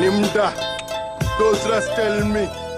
Nimda, those rats tell me